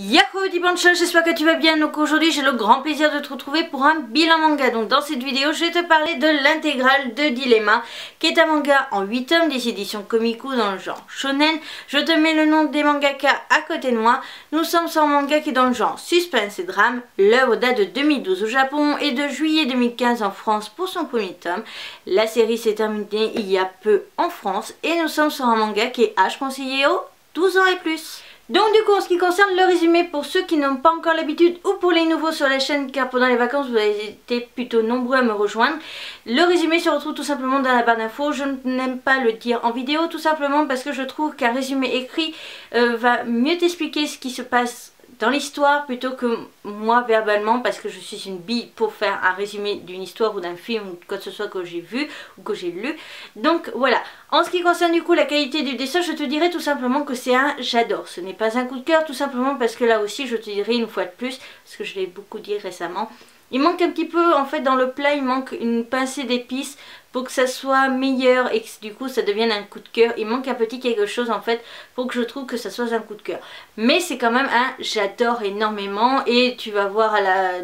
Yahoo Dibancha, j'espère que tu vas bien. Donc aujourd'hui j'ai le grand plaisir de te retrouver pour un bilan manga. Donc dans cette vidéo je vais te parler de l'intégrale de Dilemma qui est un manga en 8 tomes des éditions Komiku dans le genre shonen. Je te mets le nom des mangaka à côté de moi. Nous sommes sur un manga qui est dans le genre suspense et drame. L'œuvre date de 2012 au Japon et de juillet 2015 en France pour son premier tome. La série s'est terminée il y a peu en France et nous sommes sur un manga qui est H conseillé aux 12 ans et plus. Donc du coup en ce qui concerne le résumé pour ceux qui n'ont pas encore l'habitude ou pour les nouveaux sur la chaîne car pendant les vacances vous avez été plutôt nombreux à me rejoindre Le résumé se retrouve tout simplement dans la barre d'infos, je n'aime pas le dire en vidéo tout simplement parce que je trouve qu'un résumé écrit euh, va mieux t'expliquer ce qui se passe dans l'histoire plutôt que moi verbalement parce que je suis une bille pour faire un résumé d'une histoire ou d'un film ou quoi que ce soit que j'ai vu ou que j'ai lu. Donc voilà. En ce qui concerne du coup la qualité du dessin, je te dirais tout simplement que c'est un j'adore. Ce n'est pas un coup de cœur tout simplement parce que là aussi je te dirais une fois de plus, parce que je l'ai beaucoup dit récemment, il manque un petit peu, en fait, dans le plat, il manque une pincée d'épices pour que ça soit meilleur et que du coup ça devienne un coup de cœur. Il manque un petit quelque chose en fait pour que je trouve que ça soit un coup de cœur. Mais c'est quand même un j'adore énormément et tu vas voir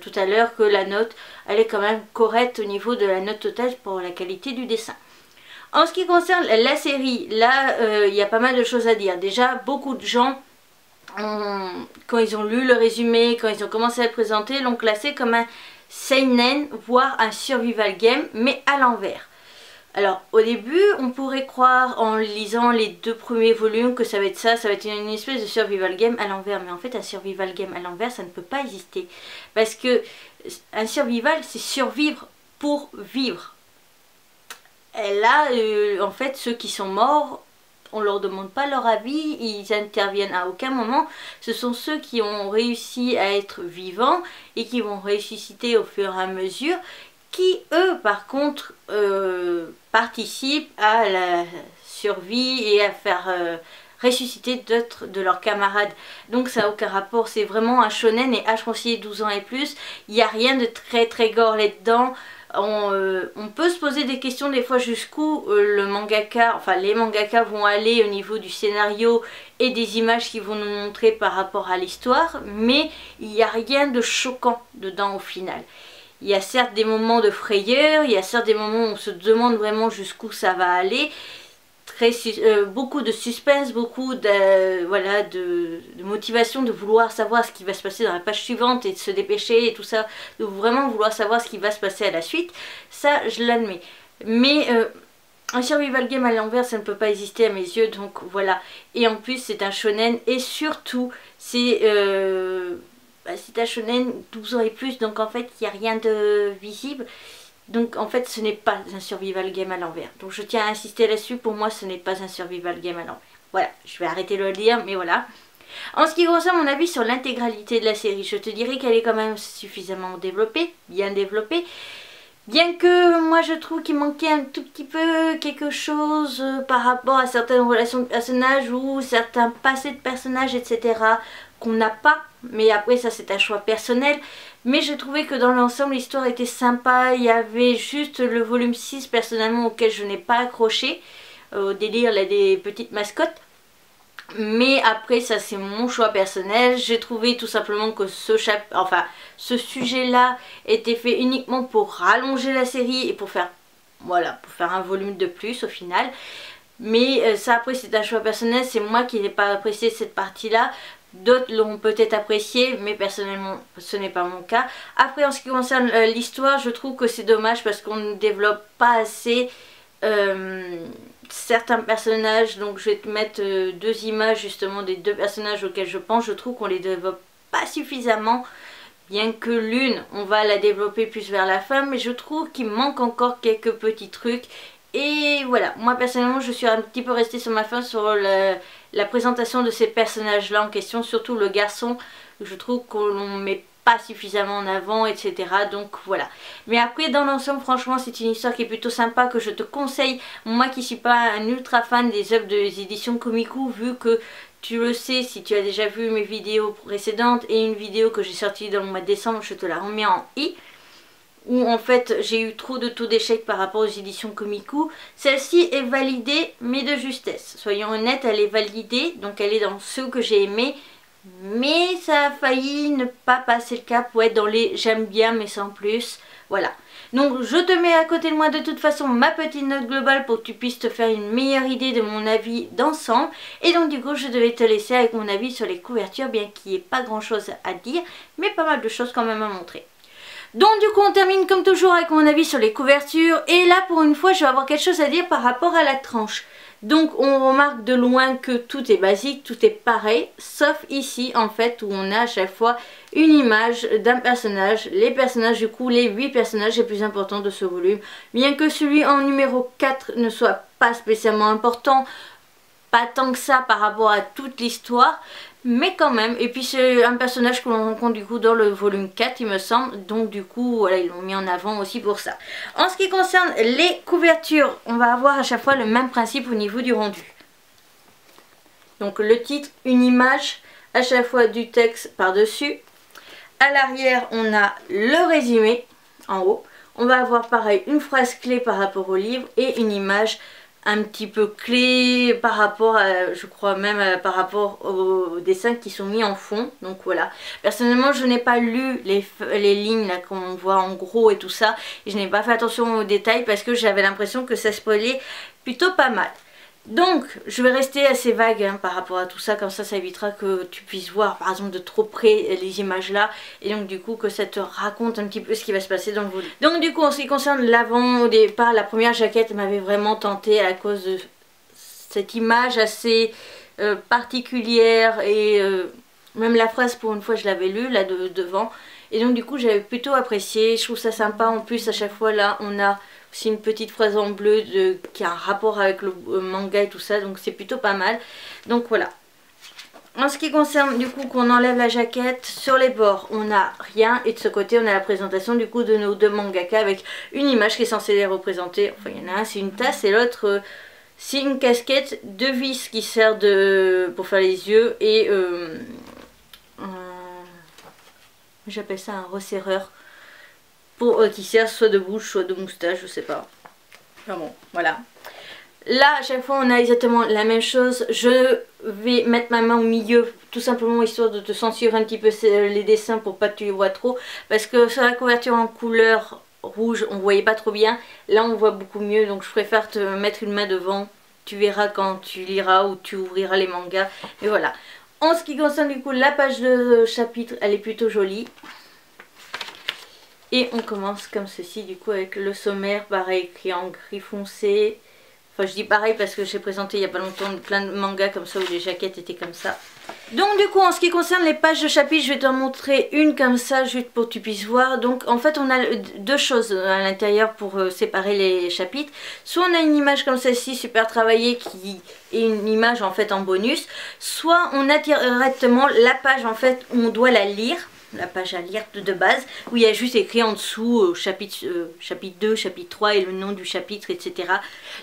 tout à l'heure que la note elle est quand même correcte au niveau de la note totale pour la qualité du dessin. En ce qui concerne la série, là euh, il y a pas mal de choses à dire. Déjà beaucoup de gens quand ils ont lu le résumé, quand ils ont commencé à le présenter, l'ont classé comme un seinen, voire un survival game, mais à l'envers. Alors au début on pourrait croire en lisant les deux premiers volumes que ça va être ça, ça va être une, espèce de survival game à l'envers. Mais en fait un survival game à l'envers ça ne peut pas exister. Parce que un survival c'est survivre pour vivre. Et là euh, en fait ceux qui sont morts on leur demande pas leur avis, ils interviennent à aucun moment. Ce sont ceux qui ont réussi à être vivants et qui vont ressusciter au fur et à mesure, qui eux par contre euh, participent à la survie et à faire euh, ressusciter d'autres de leurs camarades. Donc ça n'a aucun rapport, c'est vraiment un shonen et H conseillé 12 ans et plus. Il n'y a rien de très très gore là-dedans. Euh, on, peut se poser des questions des fois jusqu'où euh, le mangaka, enfin les mangaka vont aller au niveau du scénario et des images qu'ils vont nous montrer par rapport à l'histoire, mais il n'y a rien de choquant dedans au final. Il y a certes des moments de frayeur, il y a certes des moments où on se demande vraiment jusqu'où ça va aller, euh, beaucoup de suspense, beaucoup de, voilà, de, motivation de vouloir savoir ce qui va se passer dans la page suivante et de se dépêcher et tout ça, de vraiment vouloir savoir ce qui va se passer à la suite, ça je l'admets. Mais euh, un survival game à l'envers ça ne peut pas exister à mes yeux donc voilà. Et en plus c'est un shonen et surtout c'est... Euh, bah, c'est un shonen 12 ans et plus donc en fait il n'y a rien de visible donc en fait ce n'est pas un survival game à l'envers. Donc je tiens à insister là-dessus, pour moi ce n'est pas un survival game à l'envers. Voilà, je vais arrêter de le dire, mais voilà. En ce qui concerne mon avis sur l'intégralité de la série, je te dirais qu'elle est quand même suffisamment développée, bien développée. Bien que moi je trouve qu'il manquait un tout petit peu quelque chose euh, par rapport à certaines relations de personnages ou certains passés de personnages, etc. qu'on n'a pas. Mais après ça c'est un choix personnel. Mais je trouvais que dans l'ensemble l'histoire était sympa. Il y avait juste le volume 6 personnellement auquel je n'ai pas accroché. Euh, au délire des petites mascottes. Mais après ça c'est mon choix personnel. J'ai trouvé tout simplement que ce enfin ce sujet là était fait uniquement pour rallonger la série et pour faire voilà, pour faire un volume de plus au final. Mais euh, ça après c'est un choix personnel, c'est moi qui n'ai pas apprécié cette partie là. D'autres l'ont peut-être apprécié, mais personnellement ce n'est pas mon cas. Après en ce qui concerne euh, l'histoire, je trouve que c'est dommage parce qu'on ne développe pas assez euh, certains personnages. Donc je vais te mettre euh, deux images justement des deux personnages auxquels je pense. Je trouve qu'on les développe pas suffisamment. Bien que l'une, on va la développer plus vers la fin, mais je trouve qu'il manque encore quelques petits trucs. Et voilà, moi personnellement je suis un petit peu restée sur ma fin sur le, la présentation de ces personnages-là en question, surtout le garçon, je trouve qu'on met pas suffisamment en avant, etc. Donc voilà. Mais après, dans l'ensemble, franchement, c'est une histoire qui est plutôt sympa, que je te conseille. Moi qui suis pas un ultra fan des œuvres des éditions Komiku, vu que tu le sais, si tu as déjà vu mes vidéos précédentes et une vidéo que j'ai sortie dans le mois de décembre, je te la remets en i où en fait j'ai eu trop de taux d'échec par rapport aux éditions Komiku. Celle-ci est validée mais de justesse. Soyons honnêtes, elle est validée, donc elle est dans ceux que j'ai aimé. Mais ça a failli ne pas passer le cap ou être dans les j'aime bien mais sans plus. Voilà. Donc je te mets à côté de moi de toute façon ma petite note globale pour que tu puisses te faire une meilleure idée de mon avis d'ensemble. Et donc du coup je devais te laisser avec mon avis sur les couvertures, bien qu'il n'y ait pas grand chose à dire, mais pas mal de choses quand même à montrer. Donc du coup on termine comme toujours avec mon avis sur les couvertures et là pour une fois je vais avoir quelque chose à dire par rapport à la tranche. Donc on remarque de loin que tout est basique, tout est pareil, sauf ici en fait où on a à chaque fois une image d'un personnage. Les personnages du coup, les 8 personnages les plus importants de ce volume. Bien que celui en numéro 4 ne soit pas spécialement important, pas tant que ça par rapport à toute l'histoire, mais quand même, et puis c'est un personnage que l'on rencontre du coup dans le volume 4 il me semble, donc du coup voilà ils l'ont mis en avant aussi pour ça. En ce qui concerne les couvertures, on va avoir à chaque fois le même principe au niveau du rendu. Donc le titre, une image, à chaque fois du texte par-dessus. À l'arrière on a le résumé en haut. On va avoir pareil une phrase clé par rapport au livre et une image un petit peu clé par rapport à, je crois même euh, par rapport aux dessins qui sont mis en fond. Donc voilà. Personnellement je n'ai pas lu les, les lignes là qu'on voit en gros et tout ça. Je n'ai pas fait attention aux détails parce que j'avais l'impression que ça spoilait plutôt pas mal donc, je vais rester assez vague hein, par rapport à tout ça, comme ça, ça évitera que tu puisses voir, par exemple, de trop près les images là, et donc du coup que ça te raconte un petit peu ce qui va se passer dans le volume. Donc du coup, en ce qui concerne l'avant, au départ, la première jaquette m'avait vraiment tenté à cause de cette image assez euh, particulière, et euh, même la phrase, pour une fois, je l'avais lue, là, de, devant, et donc du coup, j'avais plutôt apprécié, je trouve ça sympa, en plus, à chaque fois, là, on a c'est une petite phrase en bleu qui a un rapport avec le euh, manga et tout ça. Donc c'est plutôt pas mal. Donc voilà. En ce qui concerne du coup qu'on enlève la jaquette, sur les bords on n'a rien et de ce côté on a la présentation du coup de nos deux mangaka avec une image qui est censée les représenter. Enfin il y en a un c'est une tasse et l'autre euh, c'est une casquette de vis qui sert de pour faire les yeux et euh, j'appelle ça un resserreur pour, qui sert soit de bouche, soit de moustache, je sais pas. Enfin bon, voilà. Là, à chaque fois, on a exactement la même chose. Je vais mettre ma main au milieu, tout simplement histoire de te censurer un petit peu les dessins pour pas que tu les vois trop. Parce que sur la couverture en couleur rouge, on voyait pas trop bien. Là, on voit beaucoup mieux, donc je préfère te mettre une main devant. Tu verras quand tu liras ou tu ouvriras les mangas. Et voilà. En ce qui concerne du coup la page de chapitre, elle est plutôt jolie. Et on commence comme ceci du coup avec le sommaire, pareil écrit en gris foncé. Enfin je dis pareil parce que j'ai présenté il n'y a pas longtemps plein de mangas comme ça où les jaquettes étaient comme ça. Donc du coup en ce qui concerne les pages de chapitre je vais t'en montrer une comme ça juste pour que tu puisses voir. Donc en fait on a deux choses à l'intérieur pour euh, séparer les chapitres. Soit on a une image comme celle-ci super travaillée qui est une image en fait en bonus. Soit on a directement la page en fait où on doit la lire la page à lire de, base, où il y a juste écrit en dessous euh, chapitre, euh, chapitre 2, chapitre 3 et le nom du chapitre, etc.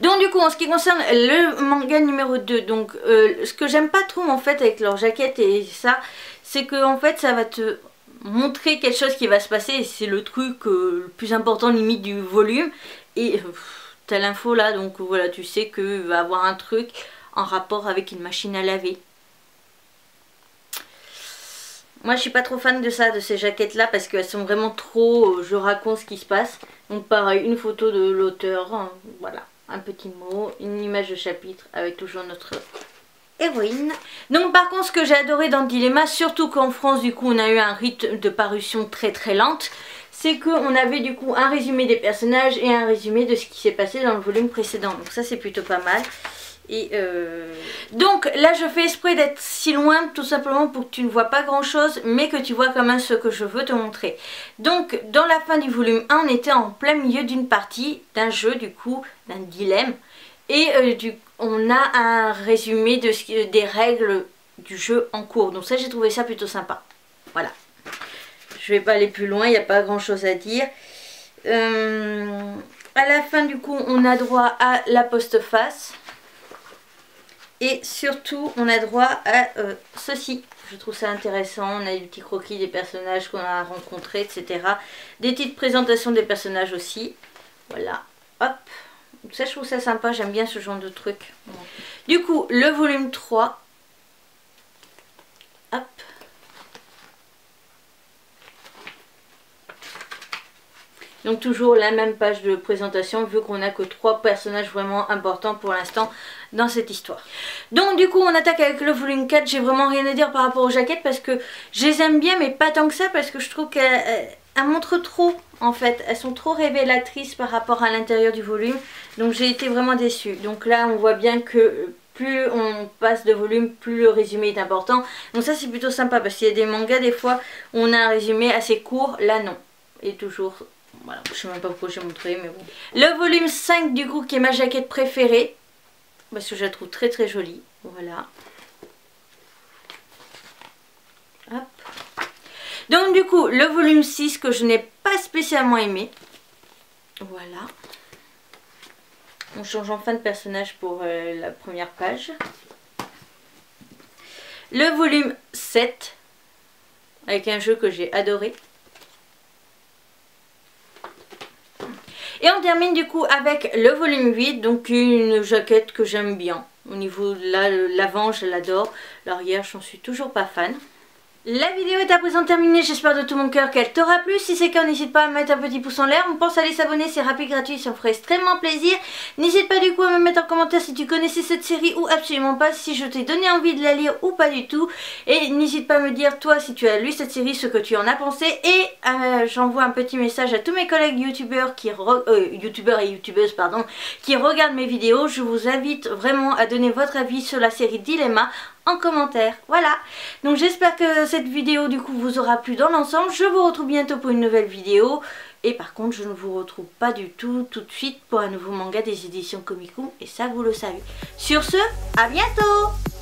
Donc du coup, en ce qui concerne le manga numéro 2, donc euh, ce que j'aime pas trop en fait avec leur jaquette et ça, c'est que en fait ça va te montrer quelque chose qui va se passer, c'est le truc le plus important limite du volume, et t'as l'info là, donc voilà, tu sais qu'il va avoir un truc en rapport avec une machine à laver. Moi je suis pas trop fan de ça, de ces jaquettes là parce qu'elles sont vraiment trop, euh, je raconte ce qui se passe. Donc pareil, une photo de l'auteur, hein, voilà, un petit mot, une image de chapitre avec toujours notre héroïne. Donc par contre ce que j'ai adoré dans Dilemma, surtout qu'en France du coup on a eu un rythme de parution très très lente, c'est qu'on avait du coup un résumé des personnages et un résumé de ce qui s'est passé dans le volume précédent. Donc ça c'est plutôt pas mal. Et euh, Donc là je fais exprès d'être si loin tout simplement pour que tu ne vois pas grand chose mais que tu vois quand même ce que je veux te montrer. Donc dans la fin du volume 1 on était en plein milieu d'une partie d'un jeu du coup, d'un dilemme et euh, on a un résumé des règles du jeu en cours. Donc ça j'ai trouvé ça plutôt sympa. Voilà. Je vais pas aller plus loin, il n'y a pas grand chose à dire. Euh, à la fin du coup on a droit à la postface et surtout, on a droit à euh, ceci. Je trouve ça intéressant. On a des petits croquis des personnages qu'on a rencontrés, etc. Des petites présentations des personnages aussi. Voilà. Hop. Ça, je trouve ça sympa. J'aime bien ce genre de truc. Du coup, le volume 3. Hop. Donc toujours la même page de présentation vu qu'on n'a que trois personnages vraiment importants pour l'instant dans cette histoire. Donc du coup on attaque avec le volume 4, j'ai vraiment rien à dire par rapport aux jaquettes parce que je les aime bien mais pas tant que ça parce que je trouve qu'elles montrent trop en fait, elles sont trop révélatrices par rapport à l'intérieur du volume donc j'ai été vraiment déçue. Donc là on voit bien que plus on passe de volume, plus le résumé est important. Donc ça c'est plutôt sympa parce qu'il y a des mangas des fois où on a un résumé assez court, là non. Et toujours, voilà, je sais même pas pourquoi j'ai montré mais bon. Le volume 5 du coup qui est ma jaquette préférée, parce que je la trouve très très jolie, voilà. Donc du coup le volume 6 que je n'ai pas spécialement aimé, voilà. On change enfin de personnage pour euh, la première page. Le volume 7, avec un jeu que j'ai adoré. Et on termine du coup avec le volume 8, donc une jaquette que j'aime bien. Au niveau de l'avant, je l'adore. L'arrière, j'en suis toujours pas fan. La vidéo est à présent terminée, j'espère de tout mon cœur qu'elle t'aura plu. Si c'est le cas, n'hésite pas à mettre un petit pouce en l'air. On pense à aller s'abonner, c'est rapide, gratuit, ça me ferait extrêmement plaisir. N'hésite pas du coup à me mettre en commentaire si tu connaissais cette série ou absolument pas, si je t'ai donné envie de la lire ou pas du tout. Et n'hésite pas à me dire toi si tu as lu cette série, ce que tu en as pensé. Et euh, j'envoie un petit message à tous mes collègues youtubeurs qui euh, et youtubeuses qui regardent mes vidéos. Je vous invite vraiment à donner votre avis sur la série Dilemma en commentaire. Voilà, donc j'espère que cette vidéo du coup vous aura plu dans l'ensemble. Je vous retrouve bientôt pour une nouvelle vidéo. Et par contre, je ne vous retrouve pas du tout tout de suite pour un nouveau manga des éditions Komiku. Et ça, vous le savez. Sur ce, à bientôt